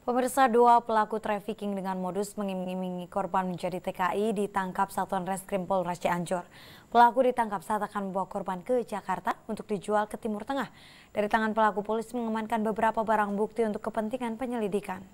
Pemirsa dua pelaku trafficking dengan modus mengiming-imingi korban menjadi TKI ditangkap Satuan Reskrim Polres Cianjur. Pelaku ditangkap saat akan membawa korban ke Jakarta untuk dijual ke Timur Tengah. Dari tangan pelaku, polisi mengamankan beberapa barang bukti untuk kepentingan penyelidikan.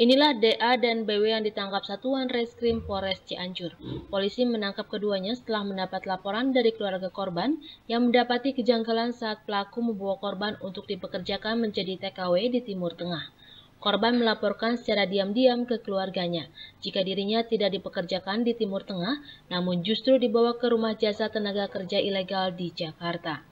Inilah DA dan BW yang ditangkap Satuan Reskrim Polres Cianjur. Polisi menangkap keduanya setelah mendapat laporan dari keluarga korban yang mendapati kejanggalan saat pelaku membawa korban untuk dipekerjakan menjadi TKW di Timur Tengah. Korban melaporkan secara diam-diam ke keluarganya jika dirinya tidak dipekerjakan di Timur Tengah, namun justru dibawa ke rumah jasa tenaga kerja ilegal di Jakarta.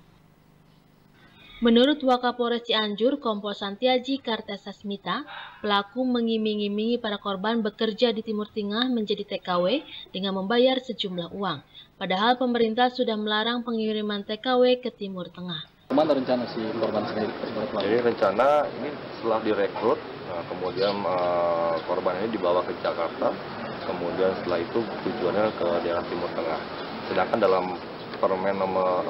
Menurut Wakapolres Cianjur, Kompol Santiaji Kartasasmita, pelaku mengiming-imingi para korban bekerja di Timur Tengah menjadi TKW dengan membayar sejumlah uang. Padahal pemerintah sudah melarang pengiriman TKW ke Timur Tengah. Ke mana rencana si korban sendiri? Jadi rencana ini setelah direkrut, nah, kemudian uh, korban ini dibawa ke Jakarta, kemudian setelah itu tujuannya ke daerah Timur Tengah. Sedangkan dalam Permen nomor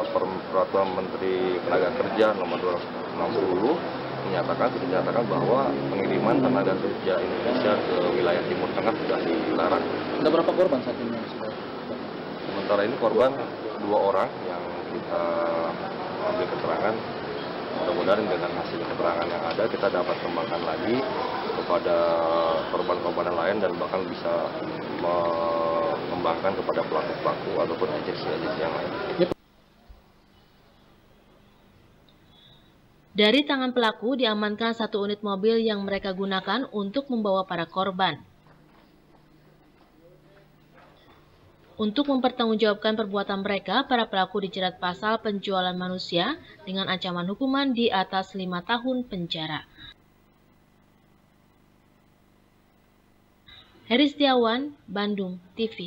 Peraturan Menteri Tenaga Kerja nomor 260 menyatakan dinyatakan bahwa pengiriman tenaga kerja Indonesia ke wilayah Timur Tengah sudah dilarang. Ada berapa korban saat ini? Sementara ini korban dua orang yang kita ambil keterangan. Mudah-mudahan dengan hasil keterangan yang ada kita dapat kembangkan lagi kepada korban-korban lain dan bahkan bisa mengembangkan kepada pelaku-pelaku ataupun agensi-agensi yang lain. Dari tangan pelaku diamankan satu unit mobil yang mereka gunakan untuk membawa para korban. Untuk mempertanggungjawabkan perbuatan mereka, para pelaku dijerat pasal penjualan manusia dengan ancaman hukuman di atas lima tahun penjara. Heri Setiawan, Bandung TV